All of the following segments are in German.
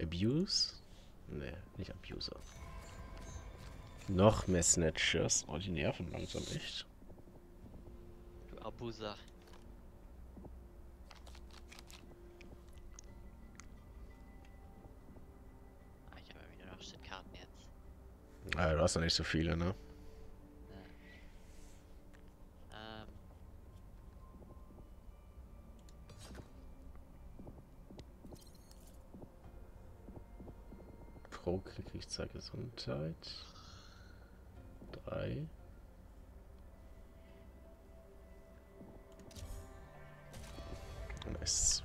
Abuse? Ne, nicht Abuser. Noch mehr Snatchers. Oh, die nerven langsam echt. Du Abuser. Ah, ich habe wieder noch Shitkarten jetzt. Ah, du hast ja nicht so viele, ne? Ähm. Pro Klick ich zwei Gesundheit. Drei. Nice.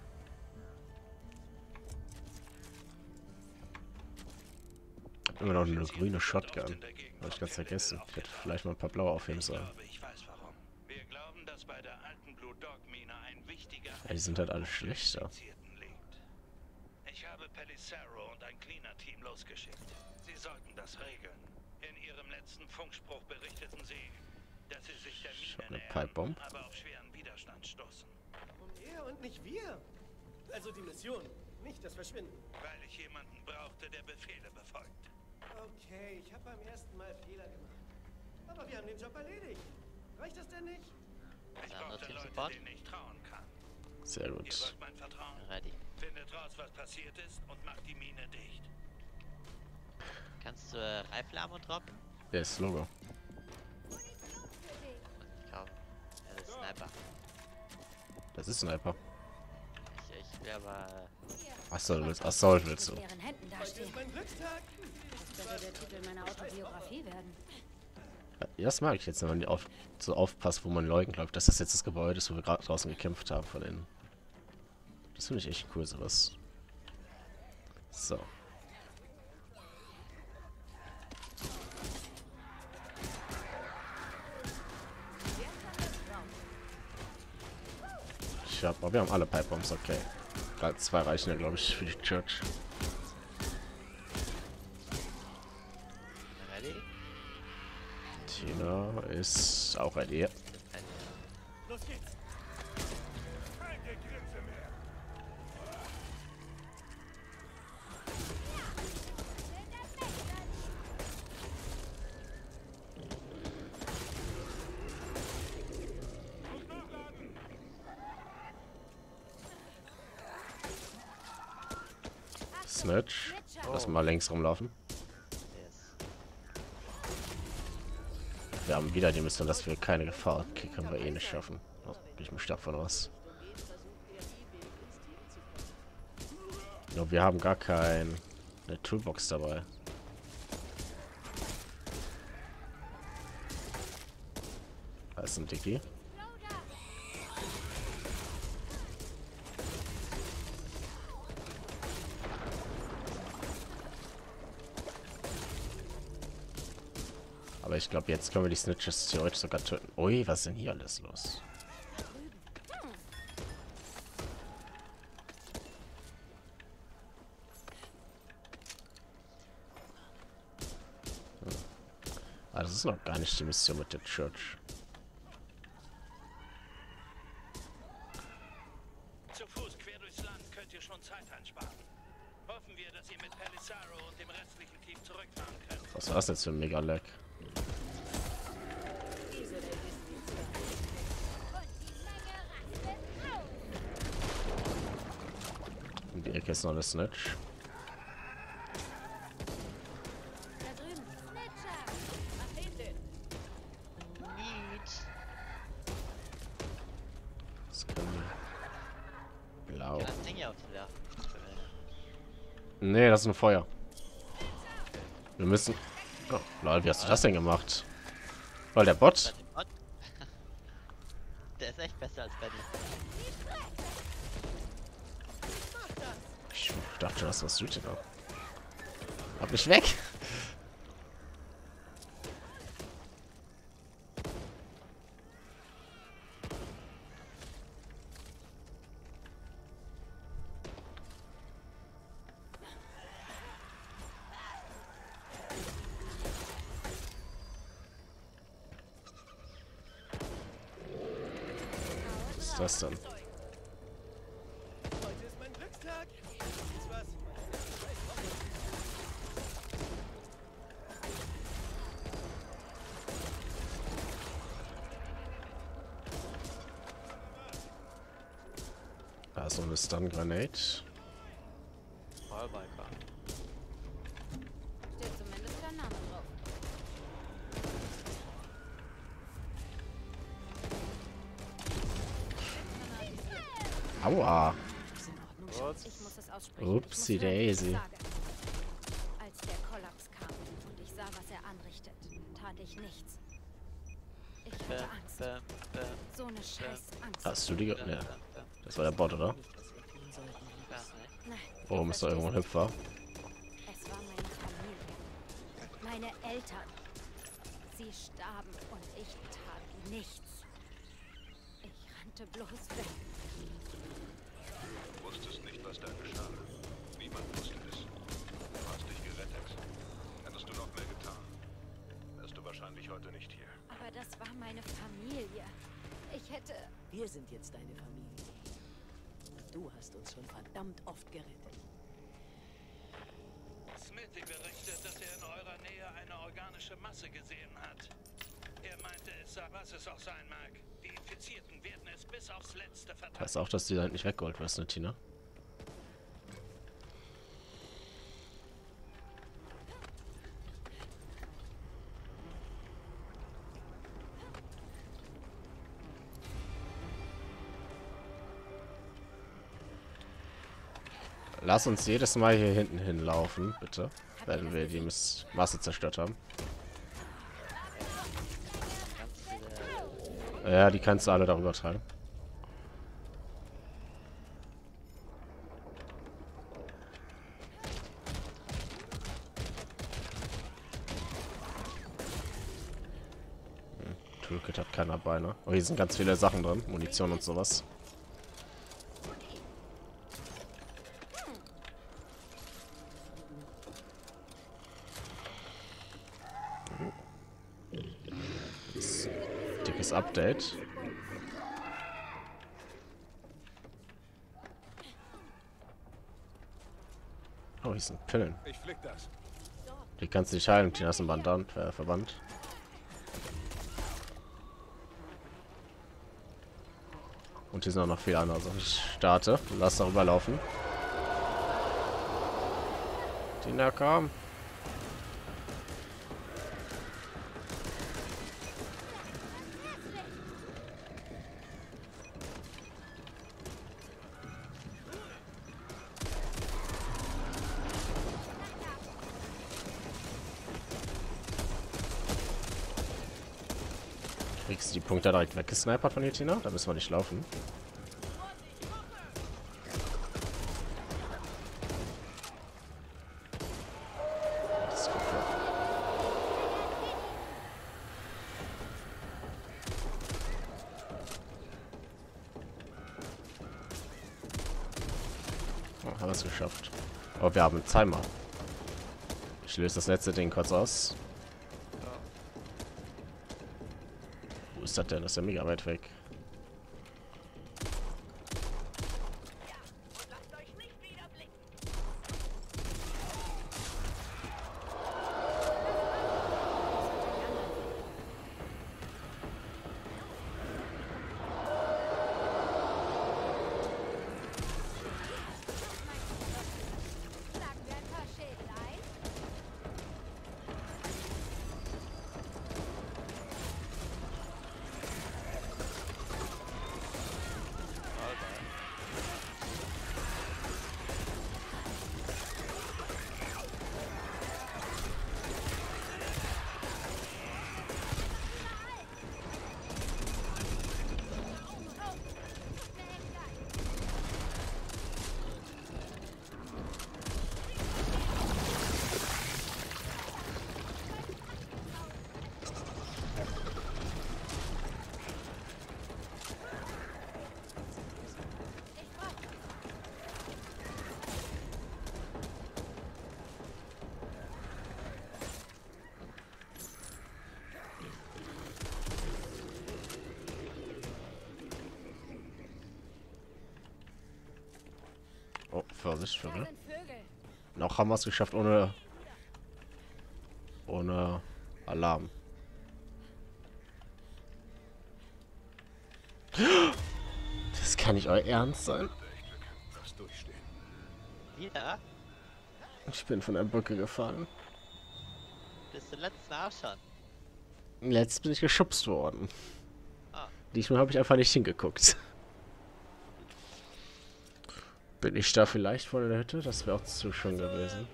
Hab immer noch eine grüne Shotgun. Habe ich ganz vergessen. Ich hätte vielleicht mal ein paar blaue aufheben sollen. Ja, die sind halt alle schlechter. Infizierten liegt. Ich habe Pelisaro und ein Cleaner-Team losgeschickt. Sie sollten das regeln. In ihrem letzten Funkspruch berichteten sie, dass sie sich der Mine eine nähern, aber auf schweren Widerstand stoßen. Und er und nicht wir. Also die Mission, nicht das Verschwinden. Weil ich jemanden brauchte, der Befehle befolgt. Okay, ich habe beim ersten Mal Fehler gemacht. Aber wir haben den Job erledigt. Reicht das denn nicht? Ich brauchte Leute, Support? denen ich trauen kann. Sehr Ihr gut. sollt mein Vertrauen. Ready. Findet raus, was passiert ist und macht die Mine dicht. Kannst du äh, Rifle-Ammo droppen? Der ist Logo. Ich. Ja, das ist Sniper. Das ist Sniper. Ich, ich will aber. Willst, Assault willst du. Heute dastehen. ist mein Glückstag. Das könnte der Titel meiner Autobiografie werden. Ja, das mag ich jetzt, wenn man auf, so aufpasst, wo man Leuten glaubt, dass das jetzt das Gebäude ist, wo wir gerade draußen gekämpft haben von innen. Das finde ich echt cool, sowas. So. Aber wir haben alle Pipebombs, okay. Gerade zwei reichen ja, glaube ich, für die Church. Ready? Tina ist auch ready. Ready. Los geht's. Snatch. Lass mal längs rumlaufen. Wir haben wieder die Mission, dass wir keine Gefahr. Okay, können wir eh nicht schaffen. Da bin ich mir stark von was. Nur wir haben gar keine Toolbox dabei. Da ist ein Dicky. Ich glaube, jetzt können wir die Snitches theoretisch sogar töten. Ui, was ist denn hier alles los? Hm. Ah, das ist noch gar nicht die Mission mit der Church. Zu Fuß quer durchs Land könnt ihr schon Zeit einsparen. Hoffen wir, dass ihr mit Pelisaro und dem restlichen Team zurückfahren könnt. Was war das jetzt für ein Mega-Lag? Ist noch eine Snitch. Das können. Blau. Nee, das ist ein Feuer. Wir müssen. Oh, lol, wie hast du das denn gemacht? Weil der Bot. Bot? Der ist echt besser als Benny. Ich was tut da. Hab mich weg. Was ist das denn? Stun Grenade. Fallbiker. Steht zumindest dein Name drauf. Aua. Kurz. Ich muss es aussprechen. Upsi daisy. Als der Kollaps kam und ich sah, was er anrichtet, tat ich nichts. Ich hatte Angst. So eine scheiß Angst. Hast du die... bäm. das war der Bot, oder? Ist da irgendwo ein Hüpfer? Es war meine Familie. Meine Eltern. Sie starben und ich tat nichts. Ich rannte bloß weg. Du wusstest nicht, was da geschah. Niemand wusste es. Du hast dich gerettet. Hättest du noch mehr getan, wärst du wahrscheinlich heute nicht hier. Aber das war meine Familie. Ich hätte... Wir sind jetzt deine Familie. Du hast uns schon verdammt oft gerettet. Smithy berichtet, dass er in eurer Nähe eine organische Masse gesehen hat. Er meinte, es sei, was es auch sein mag. Die Infizierten werden es bis aufs Letzte verteidigen. Weißt auch, dass die da nicht weggeholt wirst, ne, Tina? Lass uns jedes Mal hier hinten hinlaufen, bitte. Wenn wir die Miss Masse zerstört haben. Ja, die kannst du alle darüber tragen. Hm, Toolkit hat keiner Beine. Oh, hier sind ganz viele Sachen drin. Munition und sowas. Dickes Update. Oh, hier sind Pillen. Das. Die kannst du nicht heilen. Die hast einen Bandant, äh, Verband. Und hier sind auch noch viele andere Sachen. Ich starte. Lass darüber laufen. Tina, komm. Die Punkte direkt weggesnipert von dir, Tina? Da müssen wir nicht laufen. Oh, haben wir es geschafft. Oh, wir haben einen Timer. Ich löse das letzte Ding kurz aus. Ist das denn? Das ist ja mega weit weg. Vorsicht, Vögel. Noch haben wir es geschafft ohne... Ohne Alarm. Das kann nicht euer Ernst sein. Ich bin von der Brücke gefallen. Bis zum letzten schon. Jetzt bin ich geschubst worden. Ah. Diesmal habe ich einfach nicht hingeguckt. Bin ich da vielleicht vor der Hütte? Das wäre auch zu schön gewesen.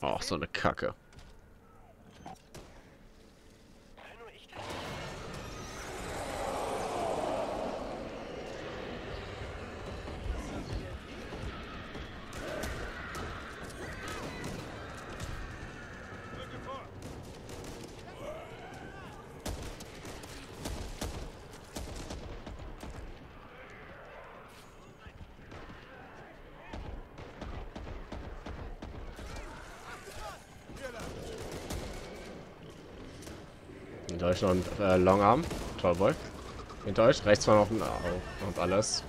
Auch so eine Kacke. Ein äh, Longarm. Tollboy. Hinter euch. Rechts war noch ein Au und alles.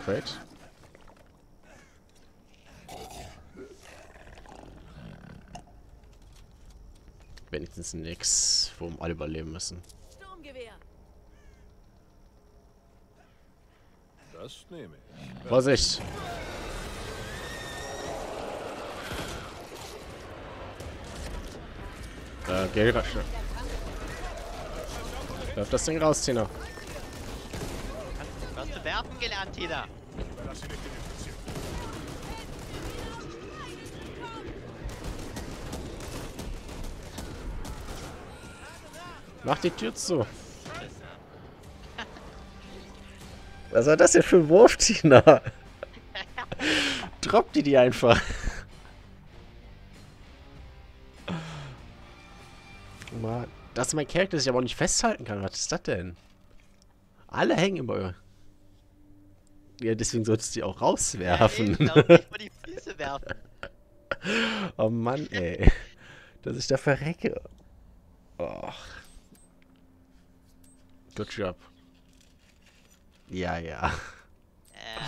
Waffencrate. Wenigstens nix, wo alle überleben müssen. Das nehme ich. Vorsicht! Äh, geh rasch. Lauf das Ding raus, Tina. Du hast zu werfen gelernt, Tina. Mach die Tür zu. Was war das denn für ein Wurf, Tina? Droppt die die einfach. Mann, das ist mein Charakter, das ich aber auch nicht festhalten kann. Was ist das denn? Alle hängen immer. Ja, deswegen solltest du die auch rauswerfen. Ja, nicht vor die Füße werfen. oh Mann, ey. Dass ich da verrecke. Och. Good job. Ja, ja. Äh,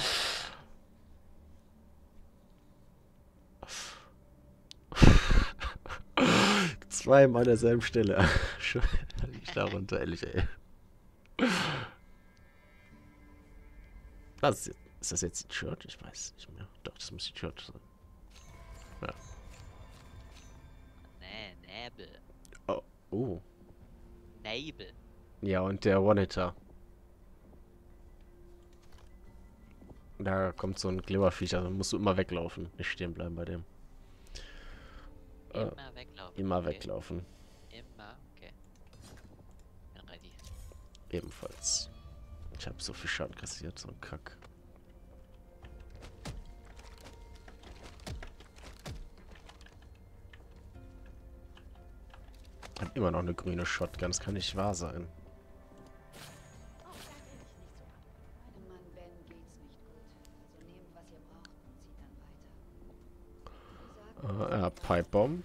Zweimal an derselben Stelle. Schon ich da runter, ehrlich, ey. Was ist, das jetzt die Church? Ich weiß nicht mehr. Doch, das muss die Church sein. nee, Nebel. Oh. Oh. Nebel. Ja, und der One-Hitter. Da kommt so ein Glimmerviecher, also musst du immer weglaufen. Nicht stehen bleiben bei dem. Äh, Immer weglaufen. immer okay. weglaufen. Immer, okay. Bin ready. Ebenfalls. Ich habe so viel Schaden kassiert, so ein Kack. Hab immer noch eine grüne Shotgun, das kann nicht wahr sein. Äh, ja, Pipe Bomb,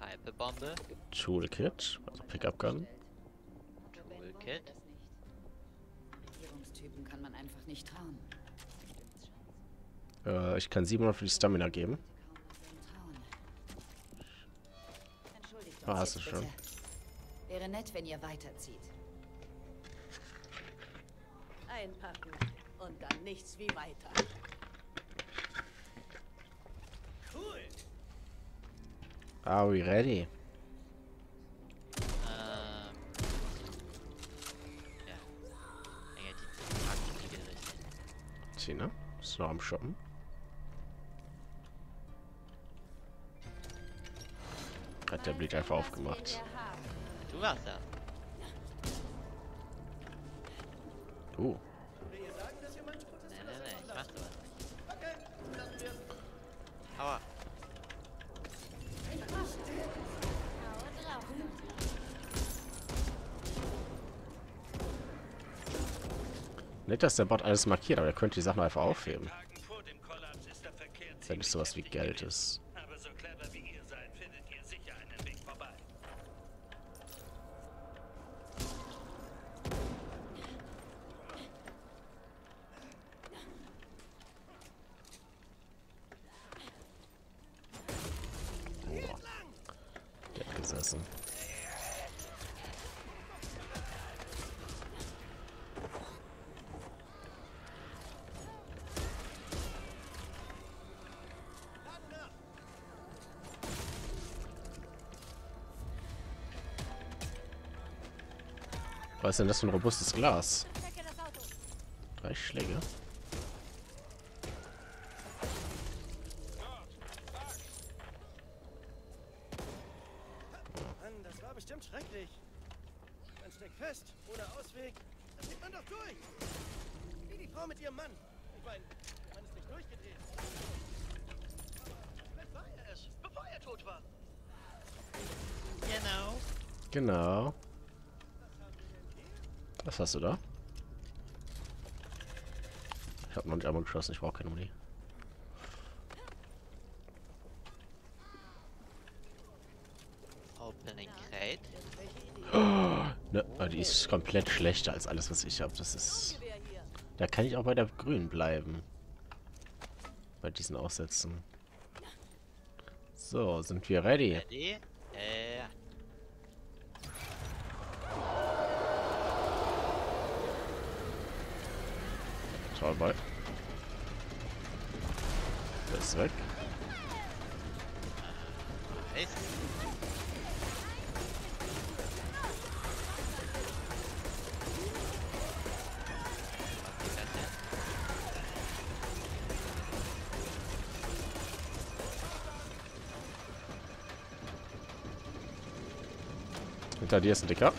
Pipebombe. Toolkit, also Pickup Gun. Toolkit. Nicht trauen. Äh, ich kann 700 für die Stamina geben. Ah, hast du schon. Wäre nett, wenn ihr weiterzieht. Einpacken. Und dann nichts wie weiter. Cool. Are we ready? Tina, ist noch am Shoppen. Hat der Bleach einfach aufgemacht. Du warst da. Uh, Will ihr sagen, dass ihr manche Proteste Nee, nee, nee, ich mach sowas nicht. Okay, lassen wir's. Aua. Nicht, dass der Bot alles markiert, aber er könnte die Sachen einfach aufheben. Wenn es sowas wie Geld ist. Ist denn das für ein robustes Glas? Drei Schläge. Mann, das war bestimmt schrecklich. Man steckt fest, ohne Ausweg. Da zieht man doch durch. Wie die Frau mit ihrem Mann. Ich meine, der Mann ist nicht durchgedreht. Vielleicht war er es, bevor er tot war. Genau. Genau. Was hast du da? Ich habe noch nicht einmal geschossen, ich brauche keine Muni. Opening crate. Ne, aber die ist komplett schlechter als alles, was ich habe. Das ist... Da kann ich auch bei der grünen bleiben. Bei diesen Aussätzen. So, sind wir ready? Ready? Schau mal. Der ist weg. Hinter dir ist ein Dicker.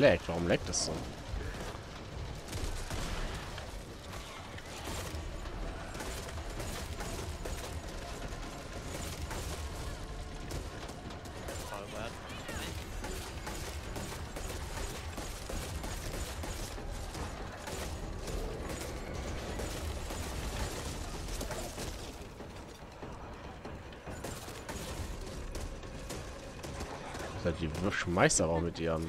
Es laggt. Warum laggt es so? Die schmeißt aber auch mit ihren.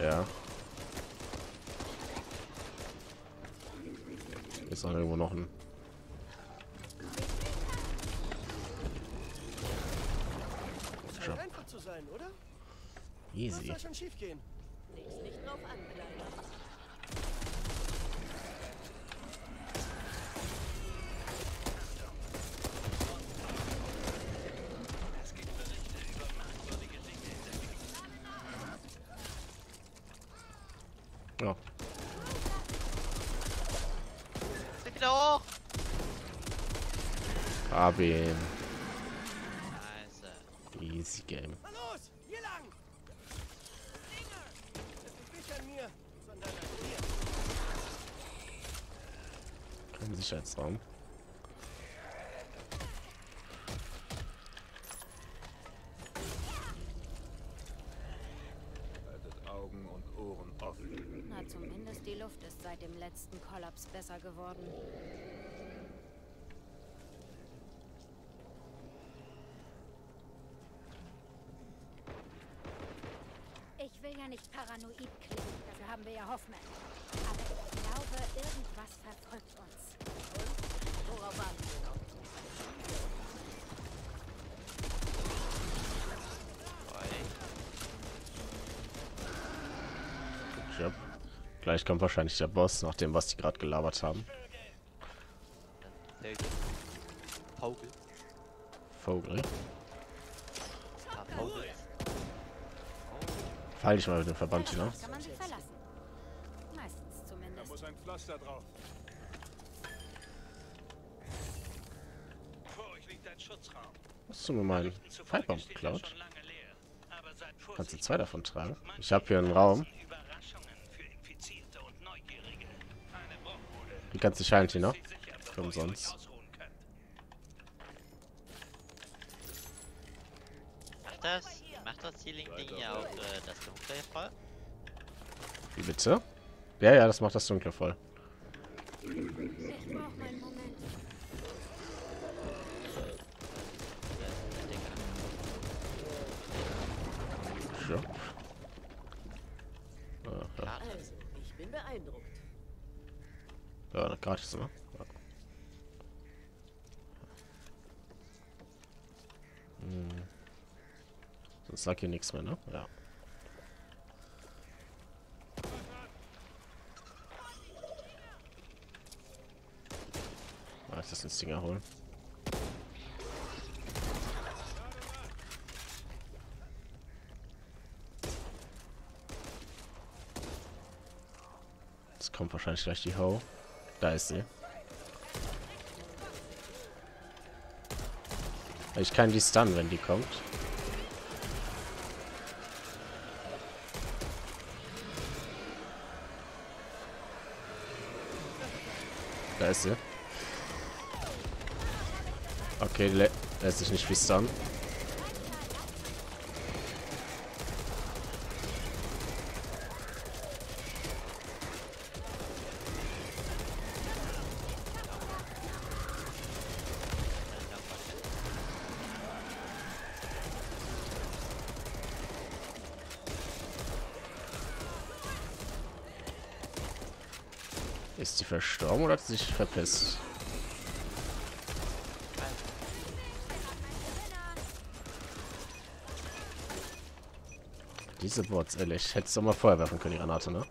Ja. Ist noch irgendwo noch ein. Scheint einfach zu sein, oder? Was Easy. soll schon schief gehen? Leg's nicht drauf an, Kleiner. Ja. Ist wieder hoch. Hab ihn. Nice. Easy Game. Mal los, hier lang! Das liegt nicht an mir, sondern an dir. Haltet Augen und Ohren offen. Na, zumindest die Luft ist seit dem letzten Kollaps besser geworden. Ich will ja nicht paranoid klingen, dafür haben wir ja Hoffmann. Aber ich glaube, irgendwas verfolgt uns. Worauf warten wir noch? Gleich kommt wahrscheinlich der Boss, nach dem, was die gerade gelabert haben. Gut. Vogel. Vogel. Vogel. Fall dich mal mit dem Verband hier, ein Pflaster drauf. Vor euch liegt ein Schutzraum. Hast du mir meinen Fallbomb geklaut? Kannst du zwei davon tragen? Ich habe hier einen Raum. Die ganze Shanty noch. Für umsonst. Mach das. Mach das Healing-Ding hier auf äh, das Dunkel voll. Wie bitte? Ja, ja, das macht das Dunkle voll. Ja. Ah. Also, ich bin beeindruckt. Gratis, ne? Ja. Hm. Sonst sag hier nichts mehr, ne? Ja. Das ins Ding erholen. Jetzt kommt wahrscheinlich gleich die Ho. Da ist sie. Ich kann die stunnen, wenn die kommt. Da ist sie. Okay, lä lässt sich nicht stunnen. Ist sie verstorben oder hat sie sich verpisst? Diese ehrlich. Hättest du mal vorher werfen können, die Granate, ne?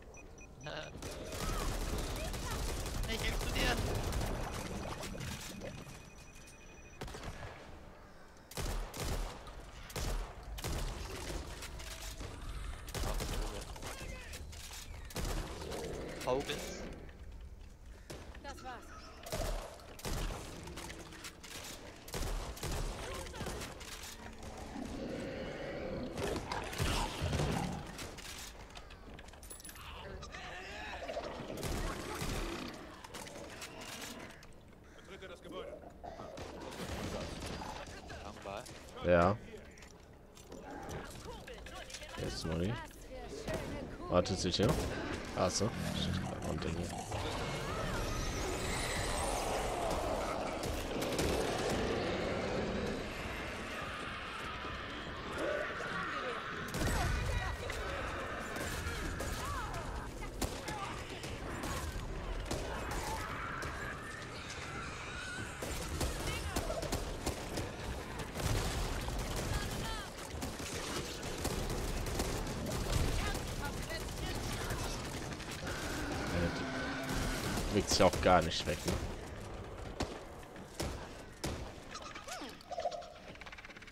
message him. Bewegt sich auch gar nicht weg, ne?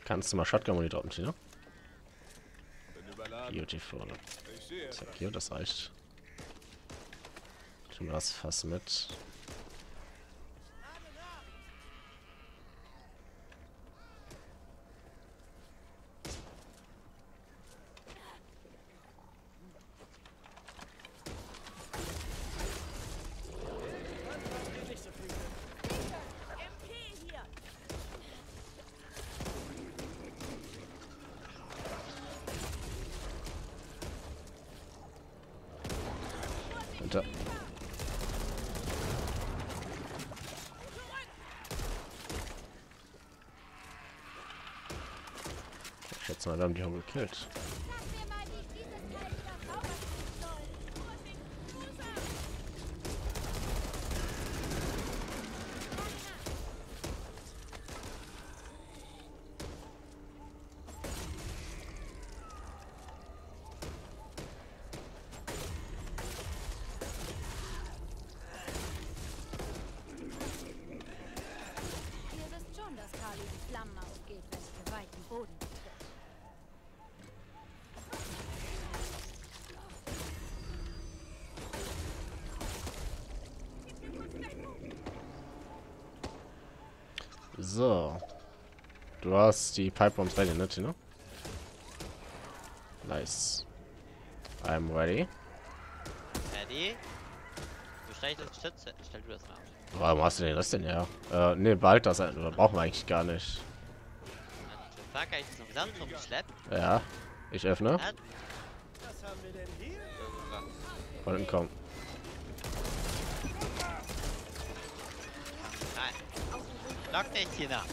Kannst du mal Shotgun-Muni droppen, überladen. Beautiful. Zack, hier, das reicht. Tun wir das Fass mit. Ich schätze mal, wir was die Pipebombs ready, ne, Tino? Nice. I'm ready. Ready? Wo stell Schütze? Stell du das nach. Warum hast du denn das denn her? Äh, ne, bald also, das brauchen wir eigentlich gar nicht. Ja, ich öffne. Was haben wir denn hier? Wollen kommen. Lock dich hier nach.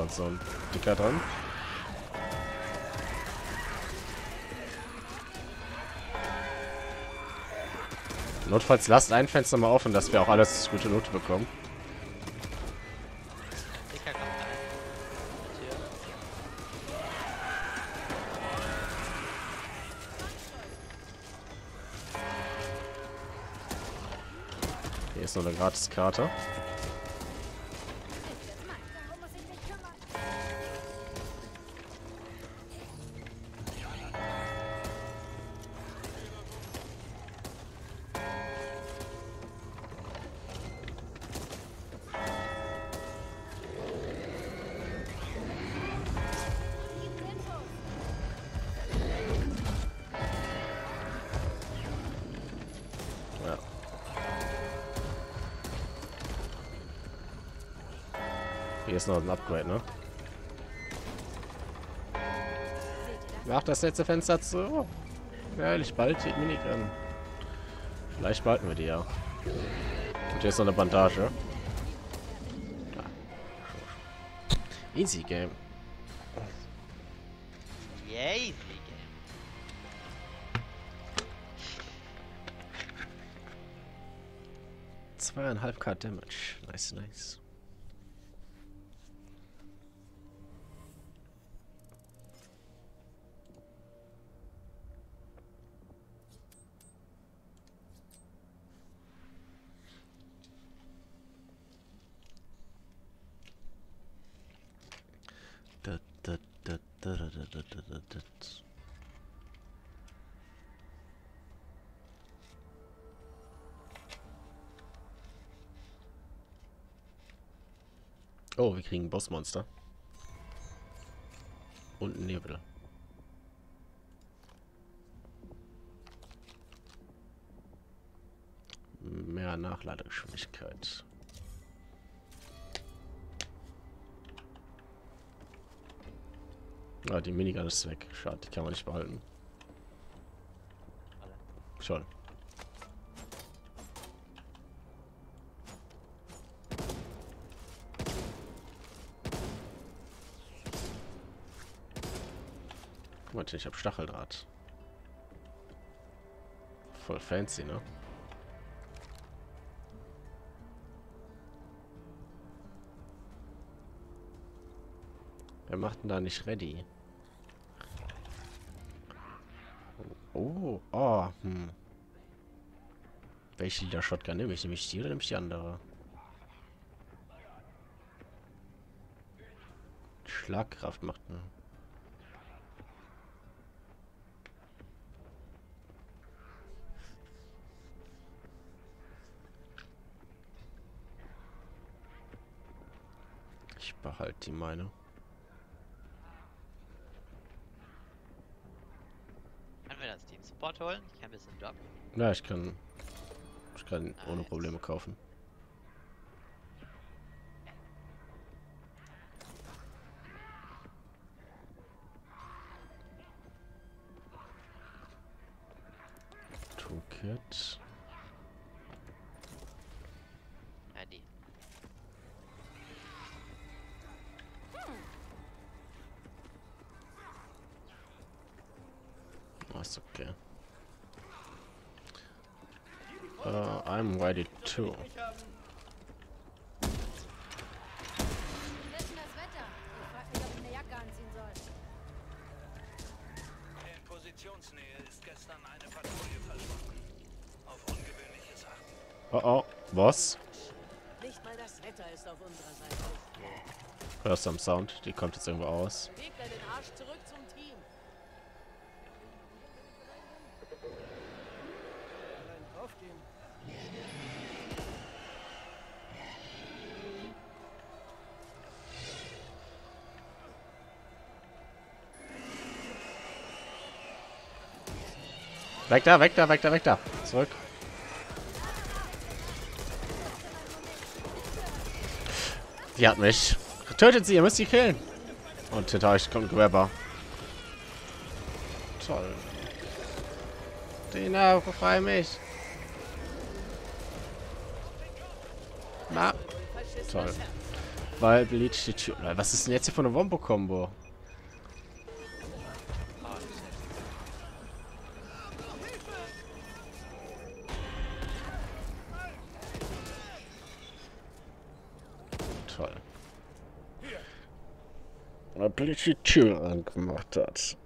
Uns so ein Dicker dran. Notfalls lasst ein Fenster mal offen, dass wir auch alles gute Note bekommen. Hier ist noch eine Gratiskarte. Darum Hier ist noch ein Upgrade, ne? Mach das letzte Fenster zu. Ja, ich bald die Minigun. Vielleicht behalten wir die ja. Und hier ist noch eine Bandage. Easy Game. Yay, Siege. Zweieinhalb K Damage. Nice, nice. Wir kriegen ein Bossmonster. Und einen Nebel. Mehr Nachladegeschwindigkeit. Ah, die Minigun ist weg. Schade, die kann man nicht behalten. Schon. Mal, ich habe Stacheldraht. Voll fancy, ne? Wer macht denn da nicht ready? Oh, oh, hm. Welche Lila Shotgun nehme ich? Nehme ich die oder nehme ich die andere? Schlagkraft macht ne. Ich behalte die meine. Können wir das Team Support holen? Ich kann ein bisschen Job. Ja, ich kann. Ich kann ohne Probleme kaufen. Sound. Die kommt jetzt irgendwo aus. Weg da, weg da, weg da, weg da. Zurück. Die hat mich. Tötet sie, ihr müsst sie killen. Und hinter euch kommt Grabber. Toll. Dina, befreie mich. Na. Toll. Weil Bleach die Tür. Was ist denn jetzt hier für eine Wombo-Kombo? Die Tür angemacht hat.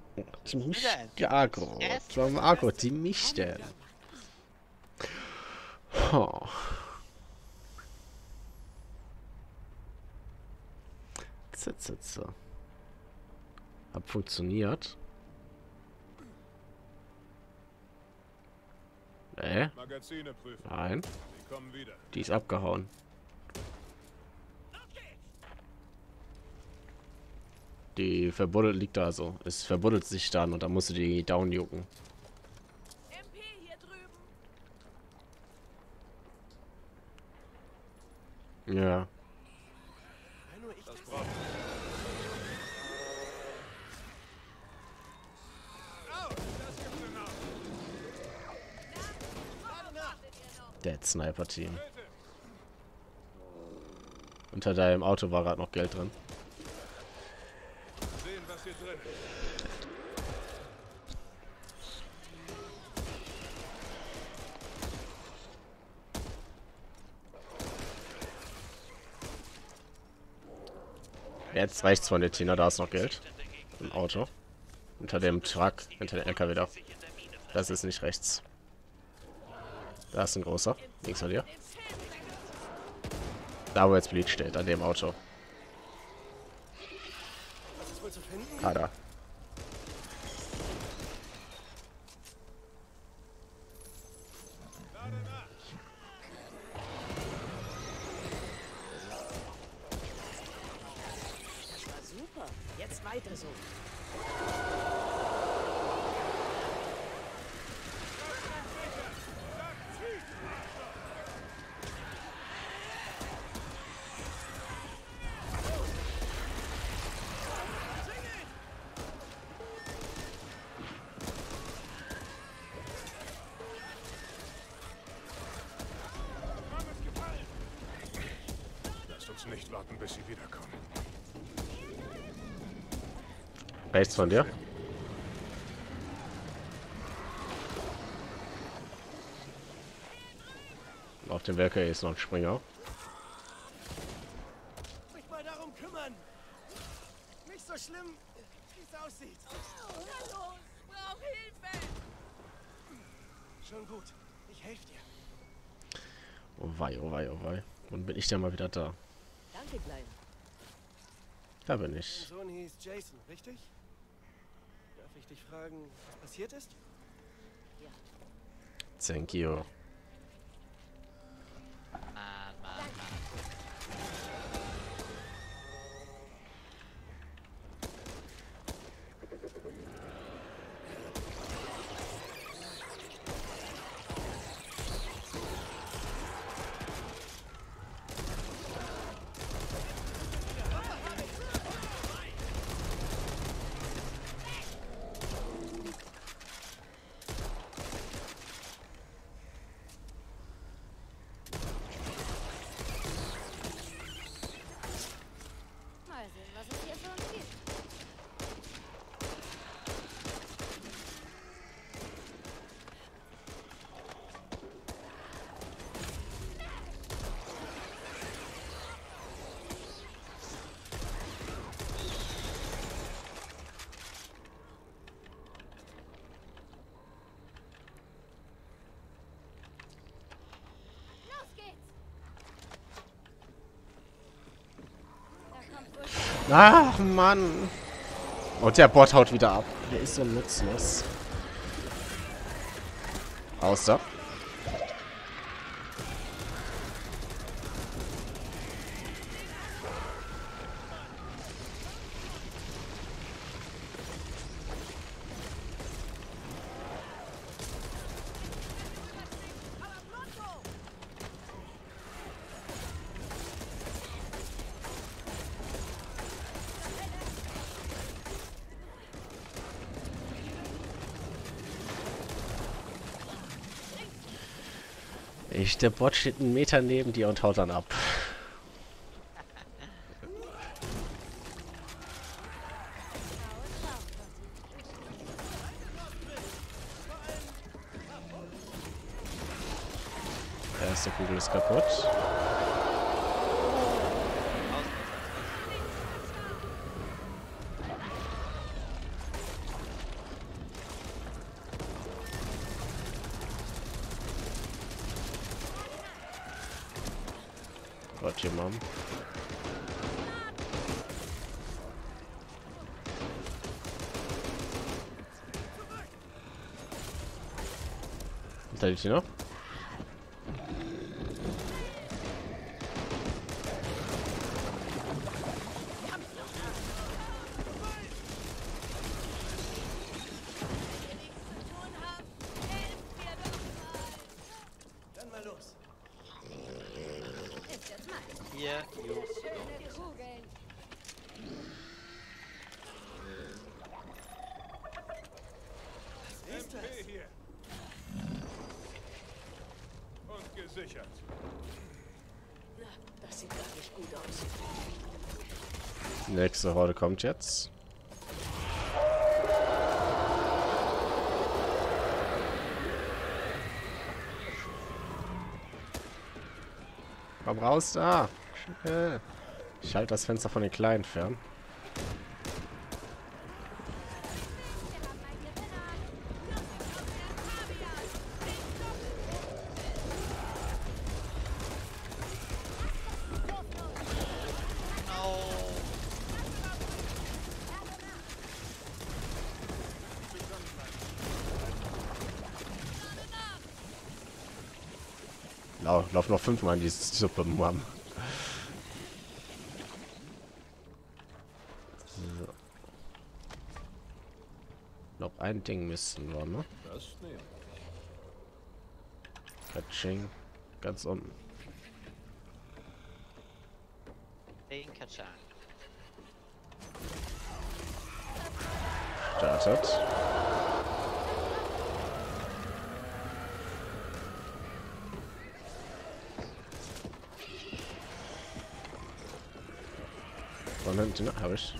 Die mich agro. Warum agro? Die mich denn? Oh. Zitze. Hab funktioniert. Prüfen. nein. Die ist abgehauen. Die verbuddelt liegt da so. Es verbuddelt sich dann und dann musst du die down jucken. MP hier drüben. Ja. Dead Sniper Team. Unter deinem Auto war gerade noch Geld drin. sehen, was hier drin ist. Jetzt reicht's von der Tina, da ist noch Geld. Im Auto. Unter dem Truck, hinter dem LKW da. Das ist nicht rechts. Da ist ein großer. Links von dir. Da wo jetzt Bleach steht, an dem Auto. Was Rechts von dir. Auf dem Werker ist noch ein Springer. Mich mal darum kümmern. Nicht so schlimm, wie es aussieht. Hallo, brauch Hilfe. Schon gut. Ich helfe dir. Oh wei, oh wei, oh wei. Und bin ich dann mal wieder da. Danke, Klein. Da bin ich. Sohn hieß Jason, richtig? Darf ich dich fragen, was passiert ist? Thank you. Ach, Mann. Und der Bot haut wieder ab. Der ist so nutzlos. Außer. Ich, der Bot steht einen Meter neben dir und haut dann ab. Erste Kugel ist kaputt. Gott, your mom. Hinter die Tino. Dann mal los. Ist jetzt mein. Hier, Jungs. Schöne Kugeln. Ist das? MP hier. Und gesichert. Na, das sieht gar nicht gut aus. Nächste Horde kommt jetzt. Komm raus da. Schnell. Ich halte das Fenster von den Kleinen fern. Lauf noch fünfmal in die Suppe, Mann. So. Noch ein Ding müssten wir, ne? Katsching. Ganz unten. Den Katschan. Startet. Von hinten, ne? Hab ich.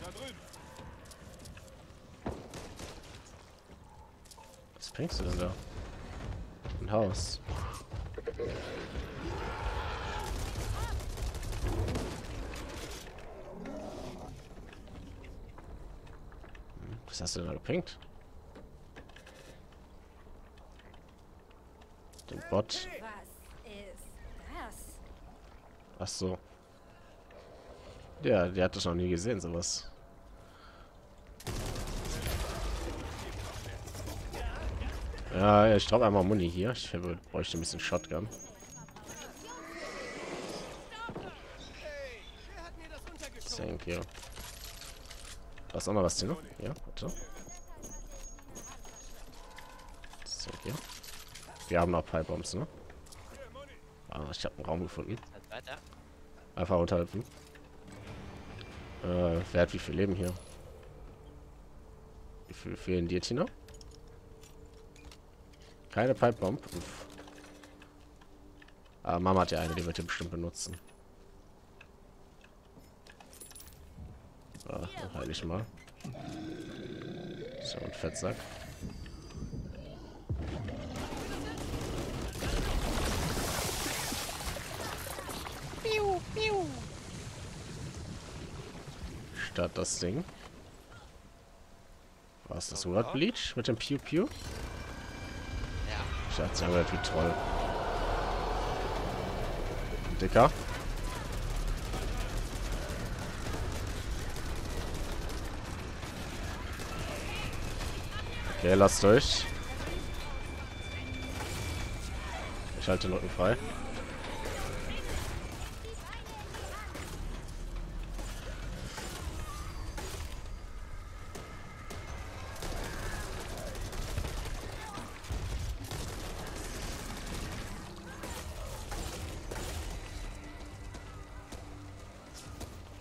Da drüben. Was bringst du denn da? Ein Haus. Hm, Was hast du denn da gepinkt? Den Bot. Ach so. Ja, der hat das noch nie gesehen, sowas. Ja, ich droppe einmal Muni hier. Ich bräuchte ein bisschen Shotgun. Thank you. Da ist auch noch was drin. Ja, warte. Thank you. Wir haben noch Pipebombs, ne? Ah, ich habe einen Raum gefunden. Halt. Einfach unterhalten. Äh, wer hat wie viel Leben hier? Wie viel fehlen dir, Tina? Keine Pipebomb. Uff. Aber Mama hat ja eine, die wird ihr bestimmt benutzen. Ah, heile ich mal. So, ein Fettsack. Statt das Ding. Was ist das Word Bleach mit dem Pew Pew? Ja. Schatz, ja, wie toll. Dicker. Okay, lasst durch. Ich halte Rücken frei.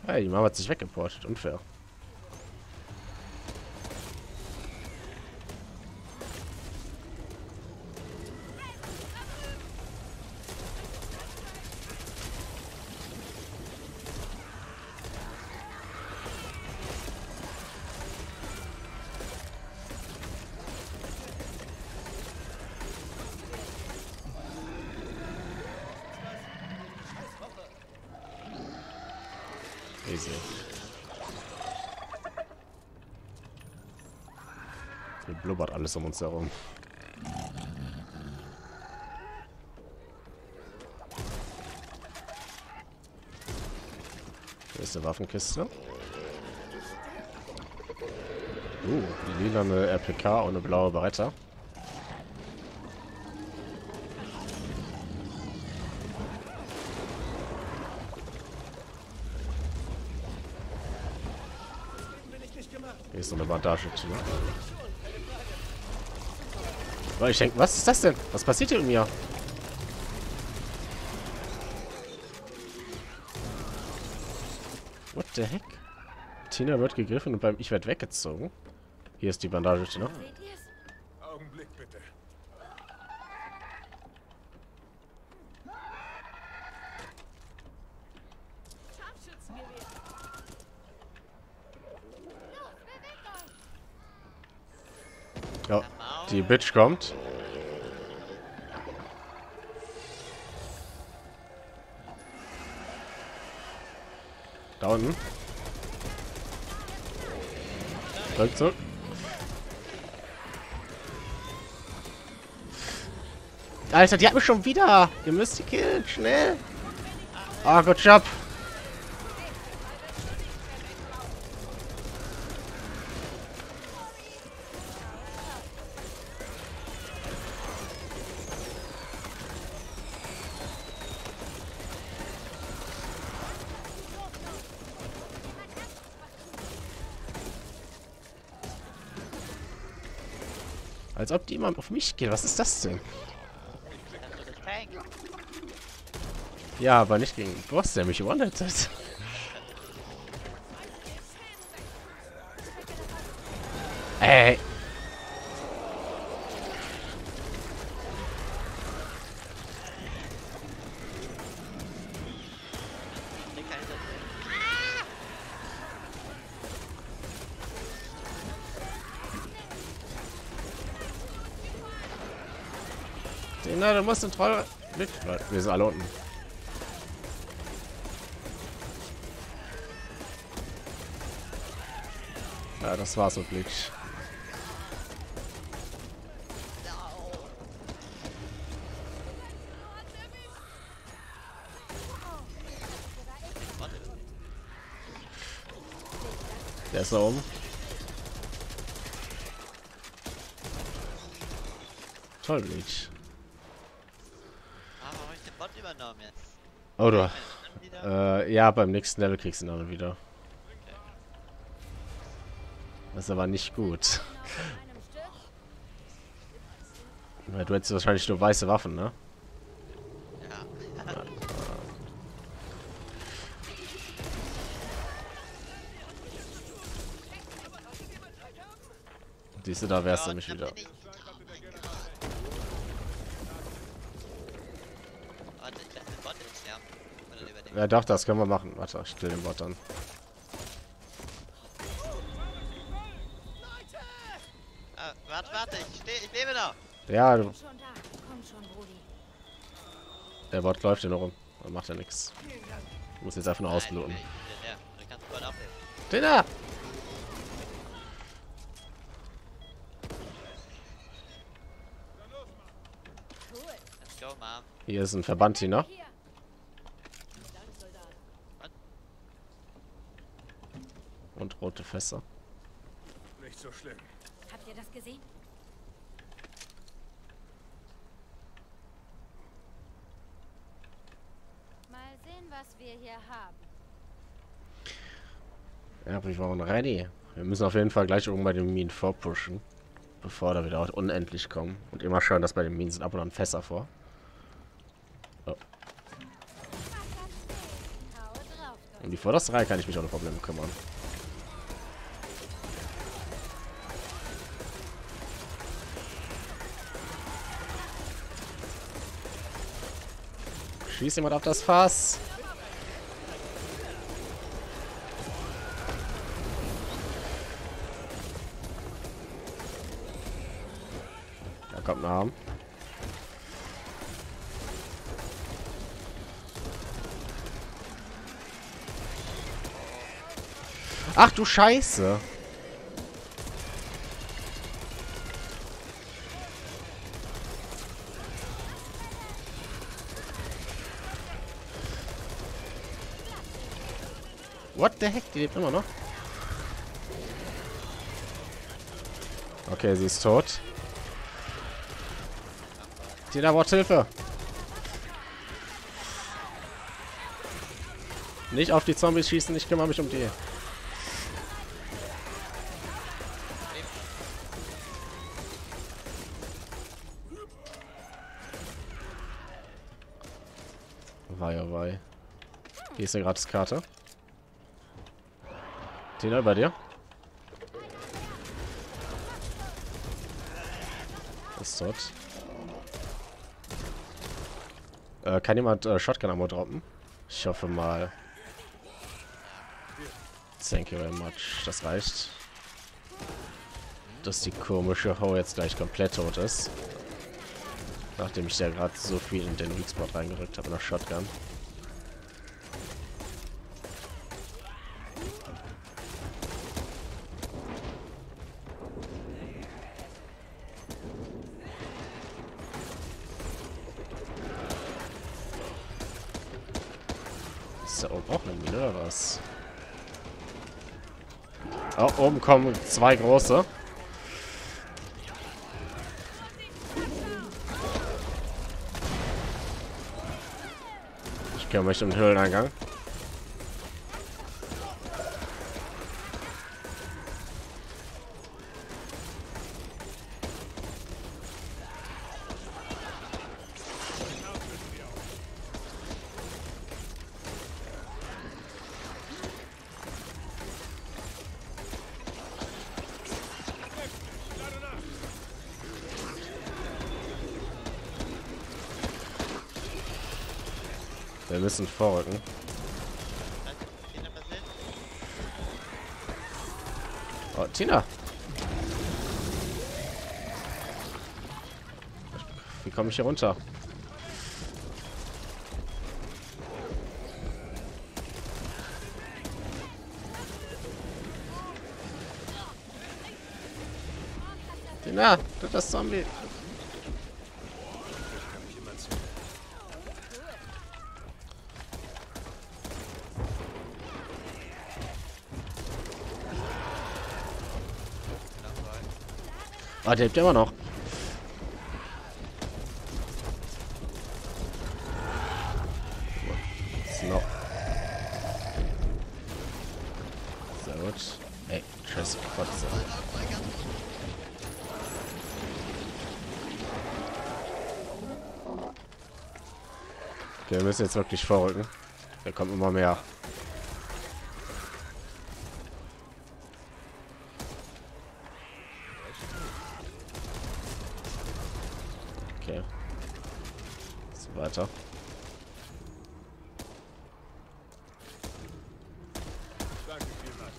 Hey, die Mama hat sich weggeportet. Unfair. Easy. Hier blubbert alles um uns herum. Hier ist eine Waffenkiste. Uh, die lilane RPK und eine blaue Beretta. Bin ich nicht gemacht. Hier ist so eine Bandage-Tür. Oh, ich denke, was ist das denn? Was passiert hier mit mir? What the heck? Tina wird gegriffen und beim Ich werde weggezogen. Hier ist die Bandage-Tür. Seht ihr's? Augenblick bitte. Ja, die Bitch kommt. Da unten. Rückzug. Alter, die hat mich schon wieder. Ihr müsst die killen, schnell. Ah, good job. Als ob die immer auf mich geht. Was ist das denn? Ja, aber nicht gegen den Boss, der mich gewonnen hat. Ey. Na, du musst den Troll mit. Wir sind alle unten. Ja, das war's wirklich. Der ist da oben. Toll, Bleach. Ah, warum hab ich den Bot übernommen Oh, wieder- Äh, ja, beim nächsten Level kriegst du ihn dann wieder. Das ist aber nicht gut. Weil Du hättest wahrscheinlich nur weiße Waffen, ne? Ja. Siehst du, da wärst du Ja, dann wieder. bin ich- Oh mein Gott. Warte, ich lasse den Bot jetzt sterben. Oder über den. Ja, doch, das können wir machen. Warte, ich kill den Bot dann. Ah, warte, warte, ich steh, ich lebe noch. Ja, du, da. Der Bot läuft hier noch rum. Dann macht er nichts. Muss jetzt einfach nur ausbluten. Ich- Ja, den Mom. Hier ist ein Verband. Hier. Und rote Fässer. Nicht so schlimm. Habt ihr das gesehen? Mal sehen, was wir hier haben. Ja, wir waren ready. Wir müssen auf jeden Fall gleich oben bei den Minen vorpushen. Bevor da wieder unendlich kommen. Und immer schauen, dass bei den Minen sind ab und an Fässer vor. Drauf, Um die vorderste Reihe kann ich mich ohne Probleme kümmern. Schießt jemand auf das Fass? Da kommt ein Arm. Ach du Scheiße. The heck? Die lebt immer noch. Okay, sie ist tot. Tina braucht Hilfe. Nicht auf die Zombies schießen, ich kümmere mich um die. Wei, oh wei. Hier ist eine Gratiskarte. Tina, bei dir? Ist tot. Äh, kann jemand äh, Shotgun-Ammo droppen? Ich hoffe mal. Thank you very much. Das reicht. Dass die komische Ho jetzt gleich komplett tot ist. Nachdem ich ja gerade so viel in den Weak Spot reingerückt habe nach Shotgun. Ist da oben auch eine Mine oder was? Oh, oben kommen zwei große. Ich kümmere mich um den Höhleneingang. Wir müssen vorrücken. Oh, Tina. Wie komme ich hier runter? Tina, du das Zombie. Ah, der lebt immer noch. So. Sehr gut. Ey, tschüss, Kotze. Wir müssen jetzt wirklich vorrücken. Da kommt immer mehr. Okay. So weiter. Danke vielmals.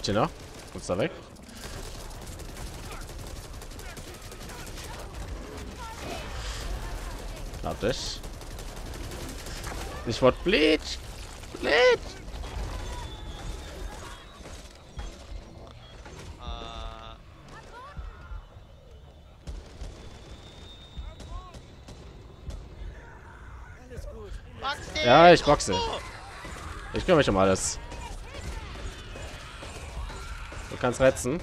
Läuft hier noch? Ist da weg? Hab dich. Ich wollte Bleach. Bleach. Äh! Ja, ich boxe. Ich kümmere mich um alles. Kannst retzen.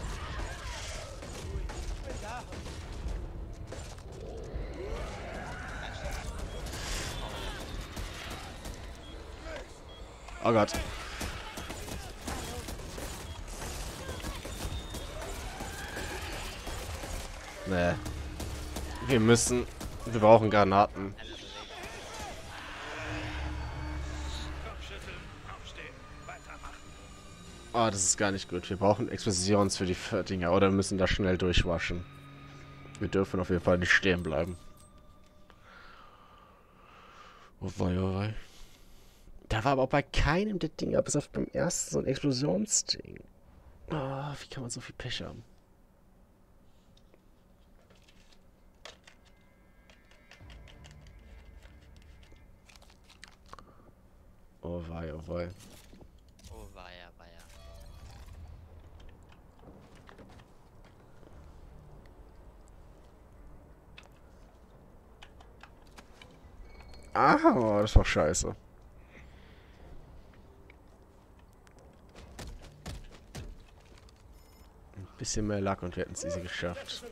Oh Gott. Nee. Wir müssen... Wir brauchen Granaten. Oh, das ist gar nicht gut. Wir brauchen Explosions für die Dinger oder müssen da schnell durchwaschen. Wir dürfen auf jeden Fall nicht stehen bleiben. Oh wei, oh wei. Da war aber auch bei keinem der Dinger, bis auf beim ersten, so ein Explosionsding. Oh, wie kann man so viel Pech haben? Oh wei, oh wei. Ah, das war scheiße. Ein bisschen mehr Lack und wir hätten es easy geschafft.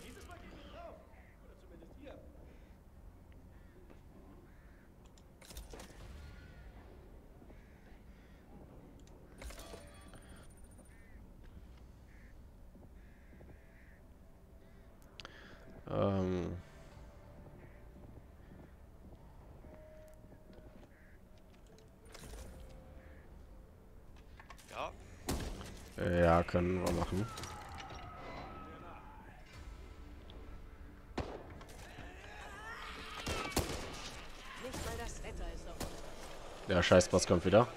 Können wir machen. Der Scheißboss kommt wieder.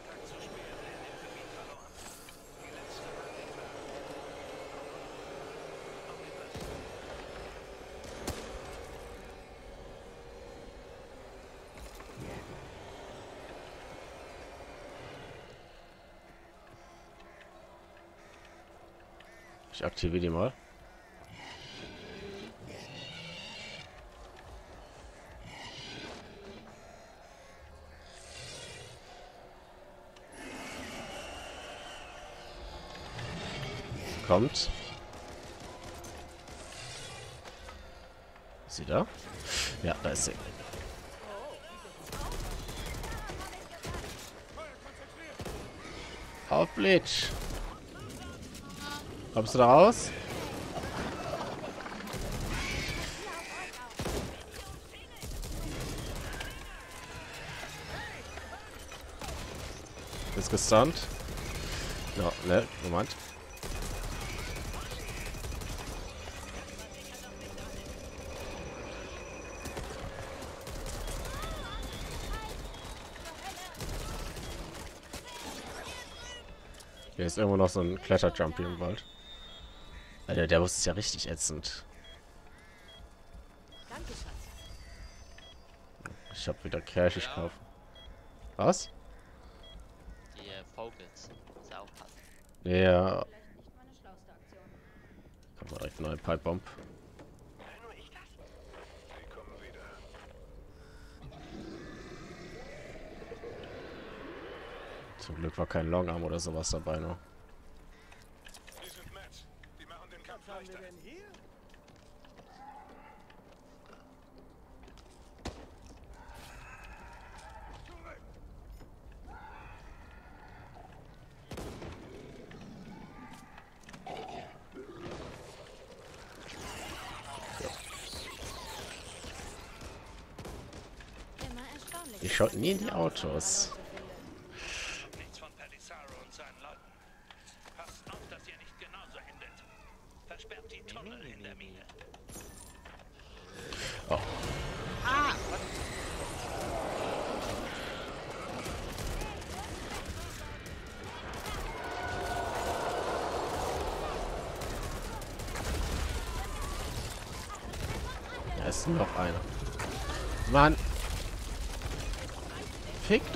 Ich aktiviere die mal. Kommt. Ist sie da? Ja, da ist sie. Auf Bleach. Kommst du da raus? Ist gestunt. No, ne, Moment. Ist irgendwo noch so ein Kletterjump hier im Wald. Alter, der Bus ist ja richtig ätzend. Danke, Schatz. Ich hab wieder Cash, ich kaufe. Was? die äh, Vogels. Muss er aufpassen. Ja, kommt mal direkt eine neue Pipe Bomb. Sie kommen wieder. Zum Glück war kein Longarm oder sowas dabei noch. Die sind Mets. Die machen den Kampf leichter. Ich schaut nie in die Autos.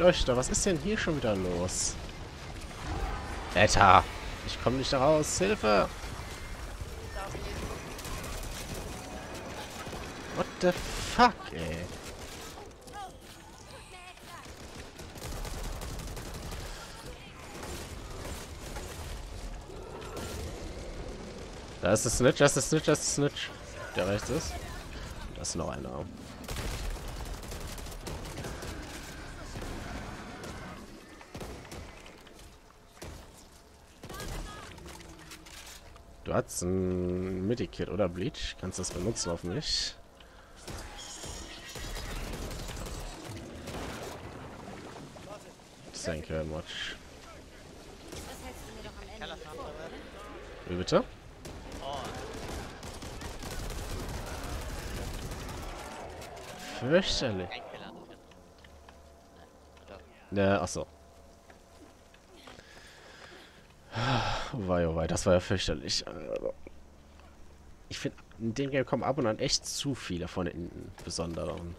Euch da. Was ist denn hier schon wieder los? Alter. Ich komme nicht raus. Hilfe. What the fuck, ey. Da ist der Snitch, da ist der Snitch, da ist der Snitch. Der rechts ist. Da ist noch einer. Du hast ein Medikit oder Bleach. Kannst das benutzen auf mich. Thank you very much. Das hältst du mir doch am Ende Keller nicht fahren, vor, oder? oder? Wie bitte? Oh, Fürchterlich. kein Keller drin. Nein. Oder? Ne, achso. Wei, oh wei, das war ja fürchterlich. Also, Ich finde, in dem Game kommen ab und an echt zu viele von den besonderen.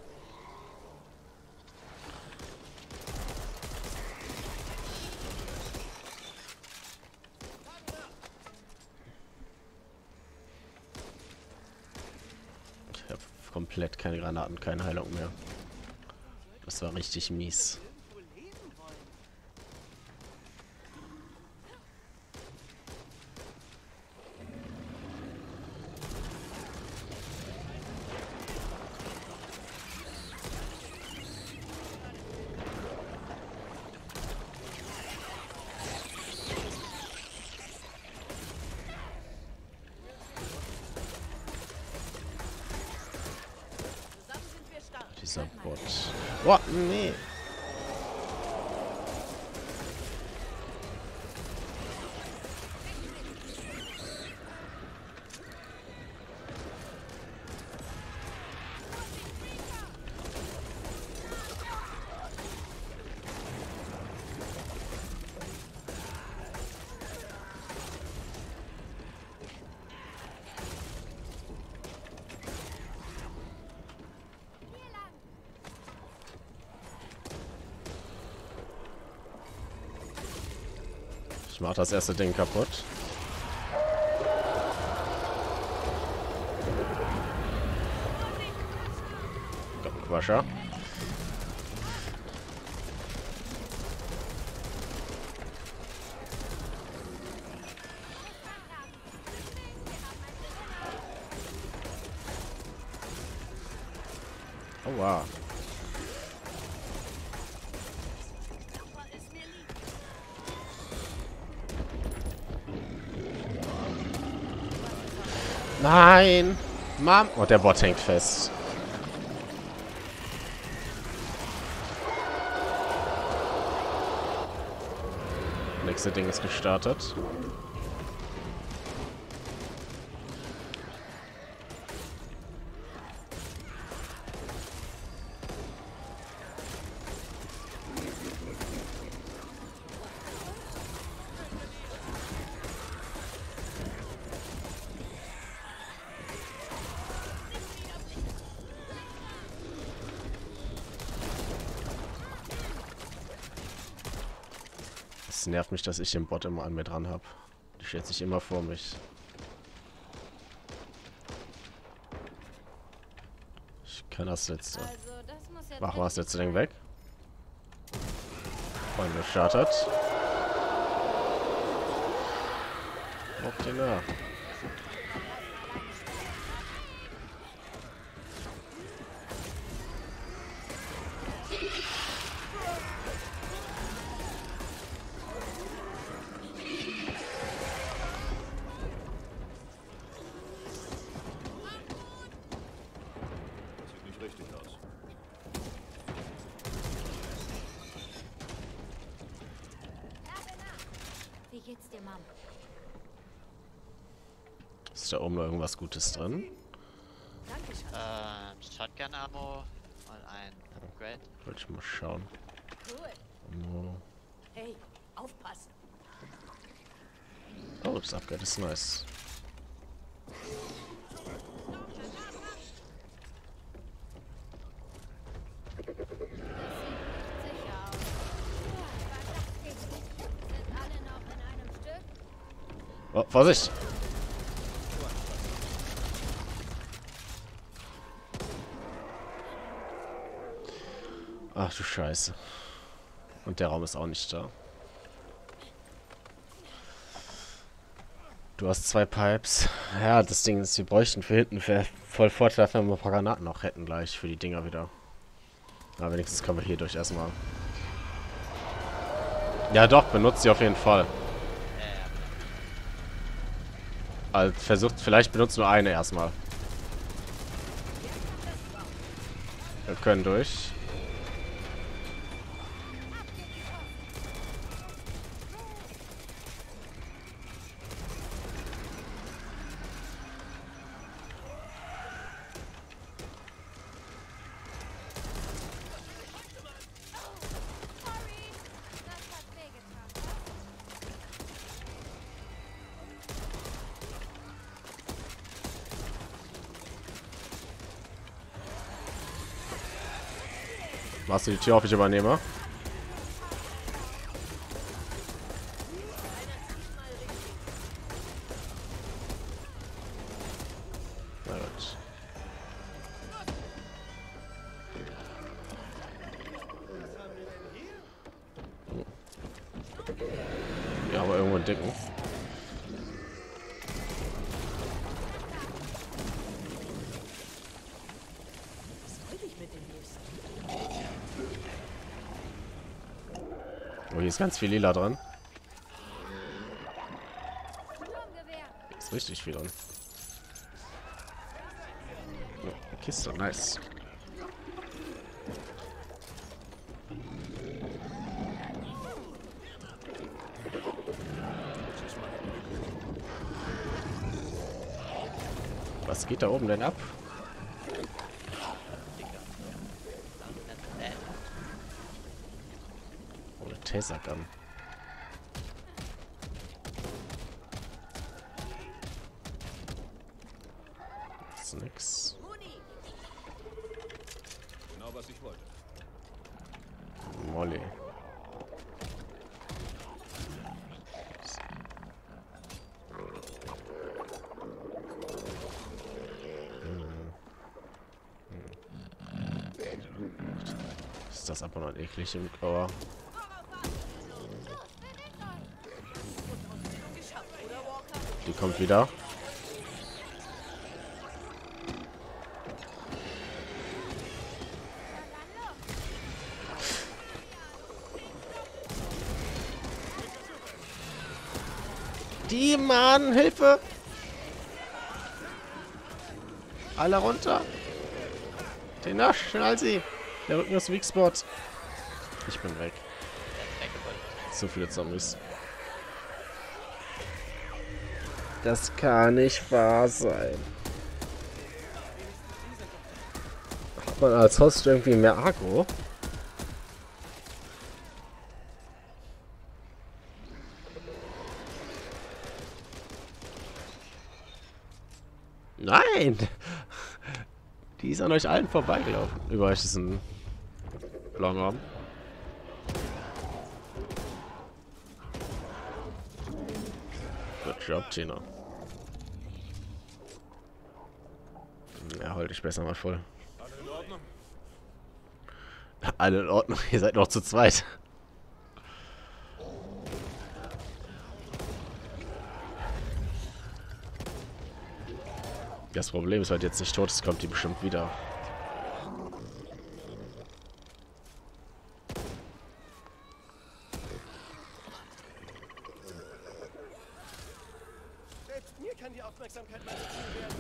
Ich habe komplett keine Granaten, keine Heilung mehr. Das war richtig mies. Irgendwo leben wollen. Zusammen sind wir stark. Dieser Bot. Boah, nee. Mach das erste Ding kaputt. Quascher. Oh wow. Nein! Mom! Oh, der Bot hängt fest. Nächste Ding ist gestartet. Es nervt mich, dass ich den Bot immer an mir dran habe. Die stellt sich immer vor mich. Ich kann das letzte. Also, Machen wir das letzte Ding weg. Und gestartet. Auf den da. Sieht nicht richtig aus. Wie geht's dir, Mom? Ist irgendwas Gutes drin? Ähm, Shotgun-Ammo und ein Upgrade. Wollte ich mal schauen. Cool. Oh, Hey, aufpassen. Oh, das Upgrade ist nice. Sicher aus. Sind alle noch in einem Stück? Oh, Vorsicht! Ach du Scheiße. Und der Raum ist auch nicht da. Du hast zwei Pipes. Ja, das Ding ist, wir bräuchten für hinten wäre voll vorteilhaft, wenn wir ein paar Granaten noch hätten gleich für die Dinger wieder. Aber wenigstens kommen wir hier durch erstmal. Ja doch, benutzt sie auf jeden Fall. Also versucht, vielleicht benutzt nur eine erstmal. Wir können durch. Machst du die Tür auf, ich übernehme. Ist ganz viel lila dran. Ist richtig viel dran. Kiste, nice. Was geht da oben denn ab? Tasergun. Das ist nix. Genau, was ich wollte. Molly. Ist das aber noch eklig im Ohr? Die kommt wieder. Die Mann, Hilfe! Alle runter! Tina, schnall sie! Der Rücken ist Weak Spot. Ich bin weg. So viele Zombies. Das kann nicht wahr sein. Hat man als Host irgendwie mehr Agro? Nein! Die ist an euch allen vorbeigelaufen. Über euch ist ein Longarm. Good job, Tina. Ja, halt dich besser mal voll. Alle in Ordnung? Alle in Ordnung, ihr seid noch zu zweit. Das Problem ist, die jetzt nicht tot ist, kommt die bestimmt wieder. Selbst mir kann die Aufmerksamkeit mal zu viel werden.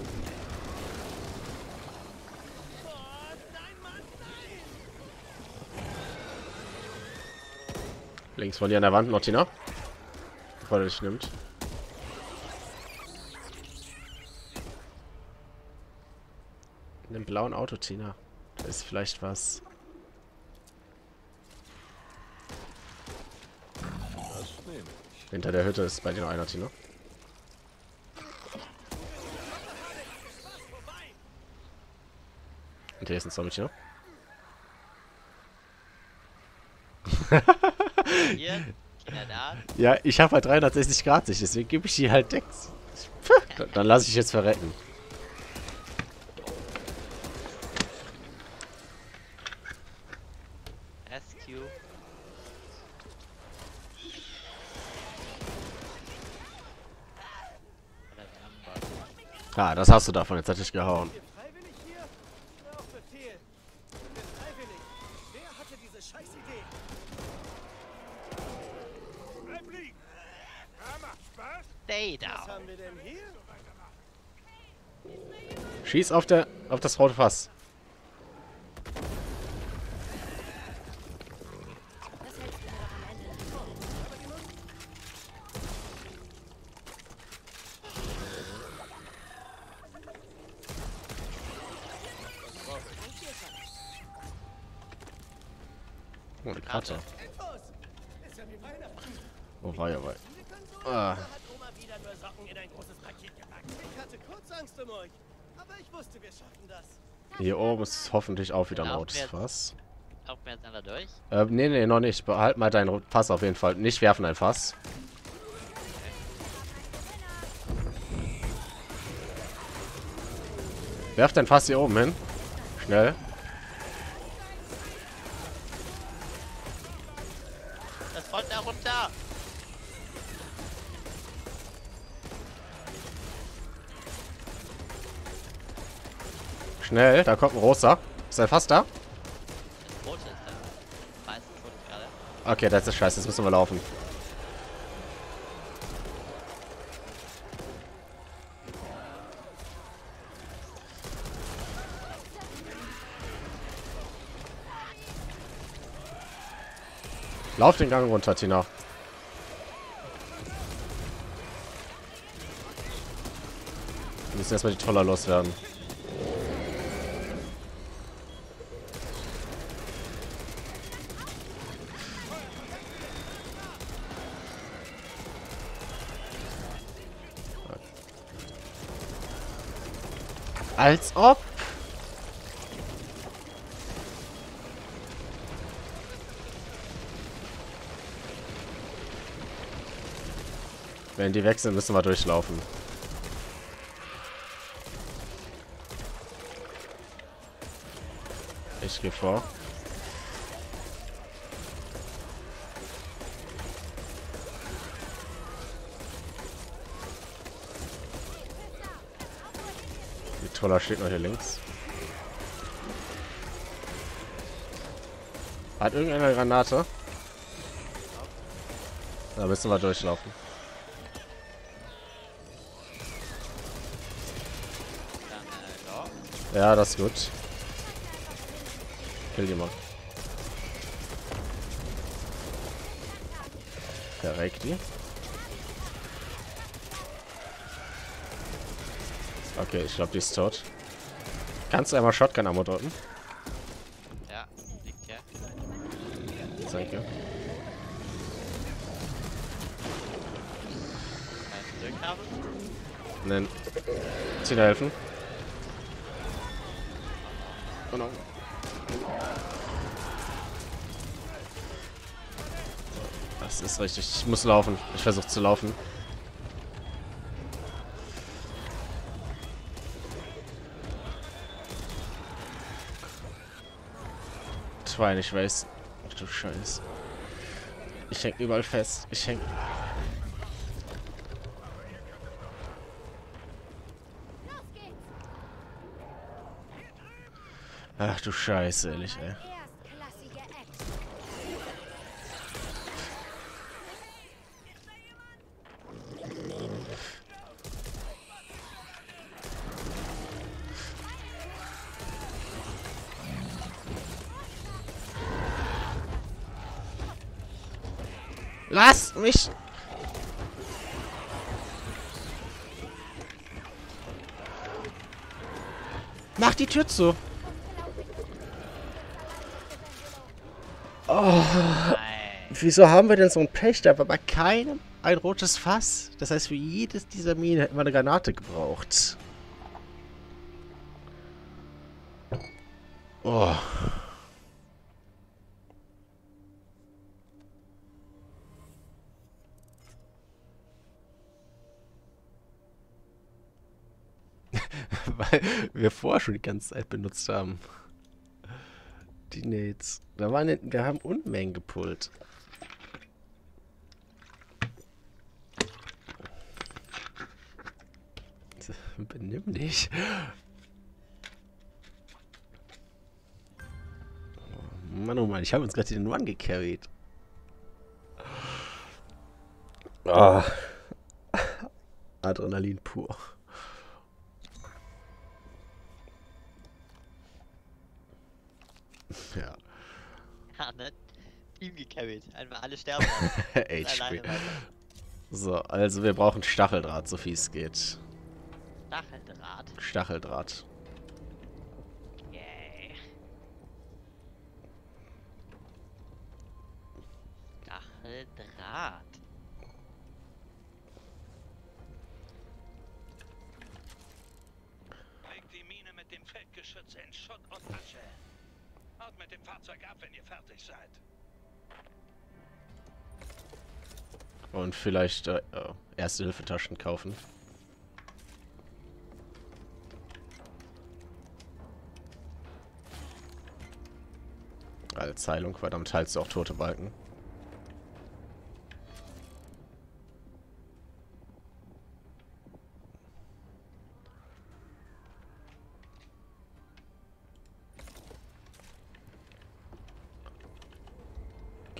Oh, nein, Mann, nein! Links von dir an der Wand, Martina. Bevor er dich nimmt. In dem blauen Auto, Tina. Da ist vielleicht was. Hinter der Hütte ist bei dir noch einer, Tina. Und hier ist ein Zombie, Tina. Hier, Kinder da. Ja, ich habe halt 360 Grad Sicht, deswegen gebe ich die halt Decks. Dann, dann lasse ich jetzt verrecken. Amber. Ah, das hast du davon, jetzt hat dich gehauen. Ihr freiwillig hier? Oder auf Befehl? Ich bin freiwillig. Wer hatte diese Scheißidee? Bleib liegen! Ja, macht Spaß. Stay Was down. haben wir denn hier? Schieß auf, der, auf das rote Fass. Hoffentlich auch wieder ein rotes wir Fass. Laufen wir jetzt einer durch? Äh, nee, nee, noch nicht. Behalt mal dein Fass auf jeden Fall. Nicht werfen ein Fass. Werf dein Fass hier oben hin. Schnell. Das rollt da runter! Schnell, da kommt ein rosa. Ist dein Fass da? Okay, das ist scheiße. Jetzt müssen wir laufen. Lauf den Gang runter, Tina. Wir müssen erstmal die Toller loswerden. Als ob. Wenn die weg sind, müssen wir durchlaufen. Ich gehe vor. Die Toller steht noch hier links. Hat irgendeine Granate? Da müssen wir durchlaufen. Ja. Das ist gut. Kill die mal. Verreckt die. Okay, ich glaube, die ist tot. Kannst du einmal Shotgun-Ammo drücken? Ja, liegt hier. Danke. Nein. Tina helfen. Oh no. Das ist richtig. Ich muss laufen. Ich versuche zu laufen. Zwei, ich weiß. Ach du Scheiße. Ich häng überall fest. Ich häng. Ach du Scheiße, ehrlich, ey. Erstklassige Action. Lass mich! Zu! Nein. Wieso haben wir denn so ein Pech? Da war bei keinem ein rotes Fass. Das heißt, für jedes dieser Minen hätten wir eine Granate gebraucht. Oh. Weil wir vorher schon die ganze Zeit benutzt haben. Die Nades. Da waren, wir haben Unmengen gepullt. Benimm dich. Oh Mann, oh Mann, ich habe uns gerade den One gecarried. Ah. Adrenalin pur. Ja. Ja, ne? Team gecarried. Einfach alle sterben. HP. So, also wir brauchen Stacheldraht, so viel es geht. Stacheldraht. Stacheldraht. Yay. Stacheldraht. Legt die Mine mit dem Feldgeschütz in Schutt und Asche. Haut mit dem Fahrzeug ab, wenn ihr fertig seid. Und vielleicht äh, äh, Erste-Hilfe-Taschen kaufen. Als Heilung, weil damit heilst du auch tote Balken.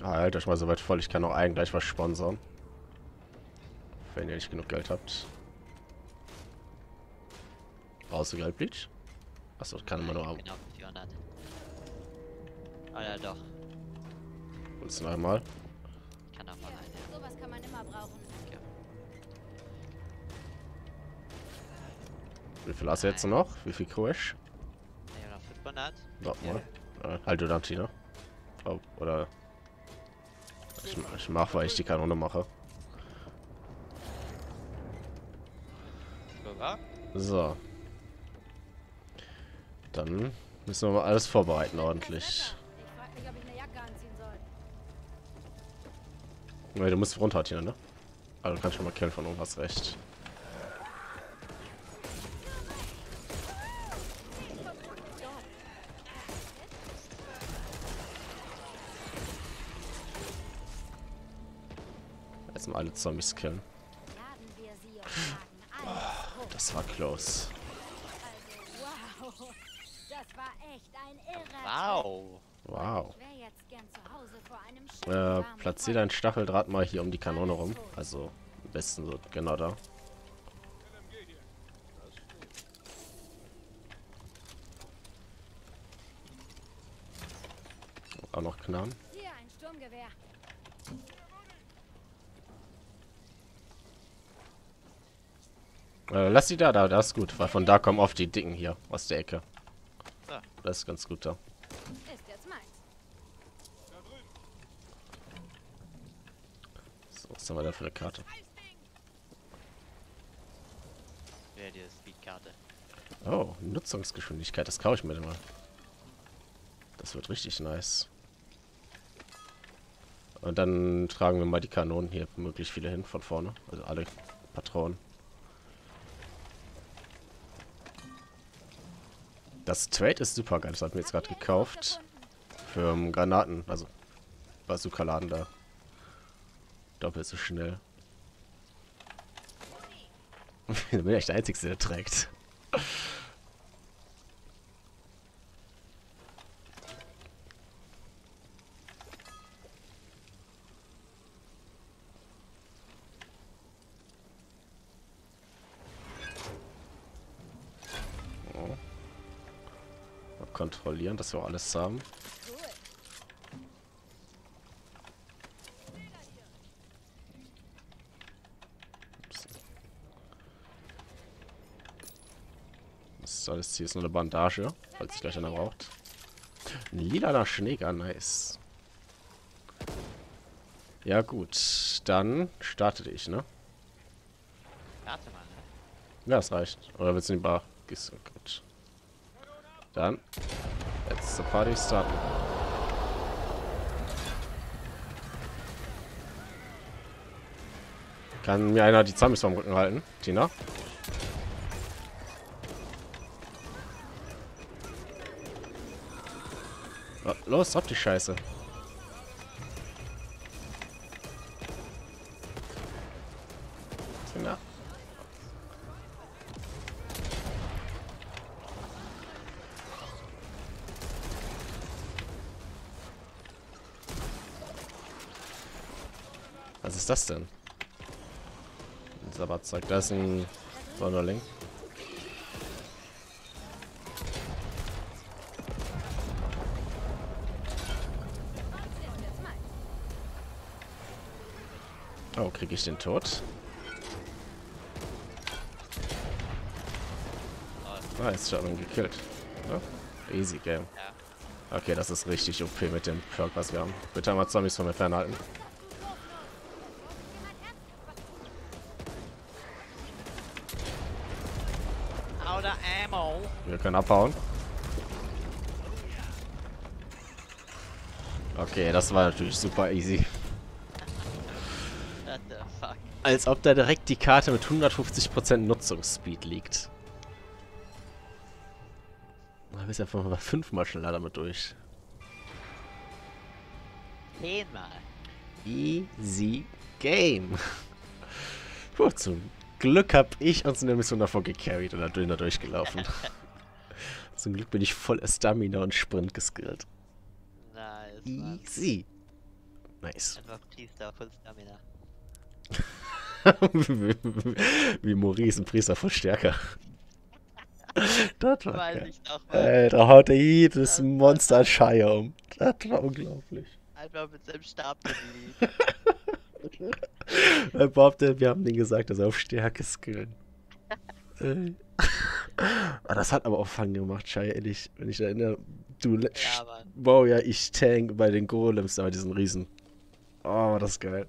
Halt euch mal so weit voll, ich kann auch allen gleich was sponsern. Wenn ihr nicht genug Geld habt. Brauchst du Geldbleach? Achso, kann man nur haben. Genau, 400. Oh ja, doch. Willst du noch einmal? Kann auch mal eine. Sowas kann man immer brauchen. Wie viel hast du jetzt noch? Wie viel Crash? Ja, noch 500. Warte mal. Äh, halt du dann, Tina. Oh, oder... Ich, ich mach, weil ich die Kanone mache. Sogar. So. Dann müssen wir mal alles vorbereiten ordentlich. Nee, du musst runter, Tina, ne? Also du kannst schon mal killen von oben, hast recht. Jetzt mal alle Zombies killen. Das war close. Also, wow. Das war echt ein irrer Wow. Wow. Äh, warmen platzier dein Stacheldraht mal hier um die Kanone rum. Also, am besten so genau da. Auch noch Knarren. Feuer. Hier ein Sturmgewehr. Äh, lass die da, da, das ist gut, weil von da kommen oft die Dicken hier aus der Ecke. Das ist ganz gut da. Ist jetzt meins. So, was haben wir da für eine Karte? Wer die Speedkarte. Oh, Nutzungsgeschwindigkeit, das kaufe ich mir dann mal. Das wird richtig nice. Und dann tragen wir mal die Kanonen hier möglichst viele hin von vorne. Also alle Patronen. Das Trade ist super geil. Das hat mir jetzt gerade gekauft. Für um, Granaten. Also Bazooka-Laden da. Doppelt so schnell. ich bin echt der Einzige, der trägt. Kontrollieren, dass wir auch alles haben. Das ist alles hier ist nur eine Bandage, falls sich gleich einer braucht. Ein lilaner Schneeger, nice. Ja gut, dann starte ich, ne? Warte mal, ne? Ja, das reicht. Oder willst du die Bar? Gehst du gut. Dann, let's the party starten. Kann mir einer die Zombies vom Rücken halten? Tina? Los, ab die Scheiße. das denn? Ein Sabbatzeug. Da ist ein Sonderling. Oh, kriege ich den Tod? Ah, jetzt hat man gekillt. Ja? Easy Game. Okay, das ist richtig OP mit dem Perk, was wir haben. Bitte einmal Zombies von mir fernhalten. Wir können abhauen. Okay, das war natürlich super easy. What the fuck? Als ob da direkt die Karte mit 150% Nutzungsspeed liegt. Da bist du einfach mal fünfmal schneller damit durch. Zehnmal. Easy Game. Puh, zum Glück hab ich uns in der Mission davor gecarried und da durchgelaufen. zum Glück bin ich voll Stamina und Sprint geskillt. Nice, Mann. Easy. Nice. Einfach Priester, Full Stamina. Wie Maurice, ein Priester voll stärker. Das war Weiß geil. ich noch. Alter, haut er jedes Monster Scheier um. Das war unglaublich. Einfach mit seinem Stab. Er behauptet, wir haben denen gesagt, dass er auf Stärke skillen. Äh. Ah, das hat aber auch Fun gemacht, Schei, ehrlich. Wenn ich erinnere, du. Ja. Wow, ja, ich tank bei den Golems, da bei diesen Riesen. Oh, das ist geil.